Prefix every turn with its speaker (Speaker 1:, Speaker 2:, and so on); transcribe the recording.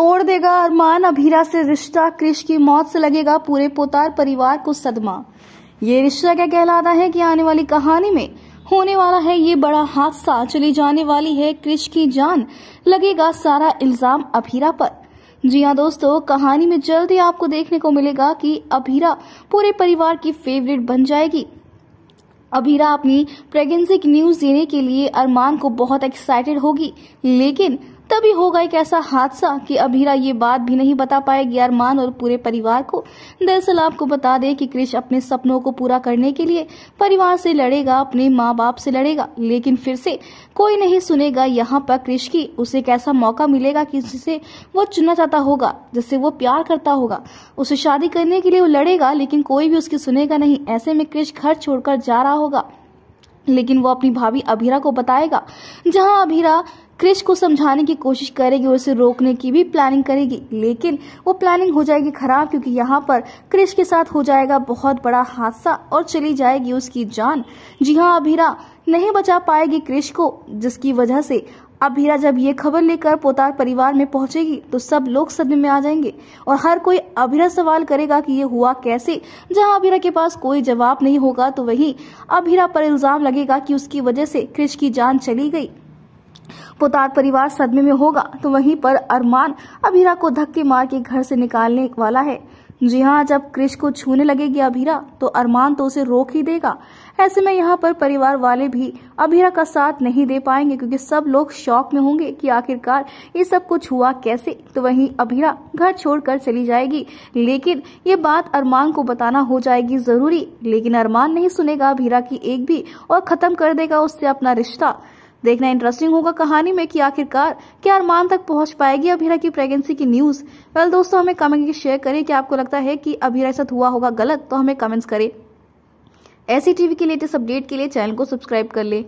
Speaker 1: तोड़ देगा अरमान अभीरा से रिश्ता क्रिश की मौत से लगेगा पूरे पोतार परिवार को सदमा। ये रिश्ता क्या कहलाता है कि आने वाली कहानी में? होने वाला है ये बड़ा हादसा। चली जाने वाली है क्रिश की जान। लगेगा सारा इल्ज़ाम अभीरा पर। जी हाँ दोस्तों, कहानी में जल्द ही आपको देखने को मिलेगा कि अभीरा पूरे परिवार की फेवरेट बन जाएगी। अभीरा अपनी प्रेगनेंसी की न्यूज़ देने के लिए अरमान को बहुत एक्साइटेड होगी। लेकिन तभी होगा एक ऐसा हादसा कि अभीरा ये बात भी नहीं बता पाएगी अरमान और पूरे परिवार को। दरअसल आपको बता दें कि क्रिश अपने सपनों को पूरा करने के लिए परिवार से लड़ेगा, अपने माँ बाप से लड़ेगा, लेकिन फिर से कोई नहीं सुनेगा यहाँ पर क्रिश की। उसे एक ऐसा मौका मिलेगा कि जिसे वो चुनना चाहता होगा जिससे वो प्यार करता होगा। उसे शादी करने के लिए वो लड़ेगा, लेकिन कोई भी उसकी सुनेगा नहीं। ऐसे में क्रिश घर छोड़कर जा रहा होगा, लेकिन वो अपनी भाभी अभीरा को बताएगा, जहाँ अभीरा क्रिश को समझाने की कोशिश करेगी और उसे रोकने की भी प्लानिंग करेगी, लेकिन वो प्लानिंग हो जाएगी खराब क्योंकि यहाँ पर क्रिश के साथ हो जाएगा बहुत बड़ा हादसा और चली जाएगी उसकी जान। जी हाँ अभीरा नहीं बचा पाएगी क्रिश को, जिसकी वजह से अभीरा जब ये खबर लेकर पोतार परिवार में पहुंचेगी तो सब लोग सदमे में आ जाएँगे और हर कोई अभीरा सवाल करेगा कि ये हुआ कैसे? जहाँ अभीरा के पास कोई जवाब नहीं होगा तो वहीं अभीरा पर इल्ज़ाम लगेगा कि उसकी वजह से क्रिश की जान चली गई। पोतार परिवार सदमे में होगा तो वहीं पर अरमान अभीरा को धक्के मार के घर से निकालने वाला है। जी हाँ जब क्रिश को छूने लगेगी अभीरा तो अरमान तो उसे रोक ही देगा। ऐसे में यहाँ पर परिवार वाले भी अभीरा का साथ नहीं दे पाएँगे, क्योंकि सब लोग शौक में होंगे कि आखिरकार ये सब कुछ हुआ कैसे। तो वहीं अभीरा घर छोड़कर चली जाएगी। लेकिन ये बात अरमान को बताना हो जाएगी ज़रूरी, लेकिन अरमान नहीं सुनेगा अभीरा की एक भी, और खत्म कर देगा उससे अपना रिश्ता। देखना इंटरेस्टिंग होगा कहानी में कि आखिरकार क्या अरमान तक पहुँच पाएगी अभीरा की प्रेगनेंसी की न्यूज़ वेल दोस्तों, हमें कमेंट शेयर करें कि आपको लगता है कि अभीरा ऐसा हुआ होगा गलत? तो हमें कमेंट्स करें ऐसी टीवी के लेटेस्ट अपडेट के लिए चैनल को सब्सक्राइब कर ले।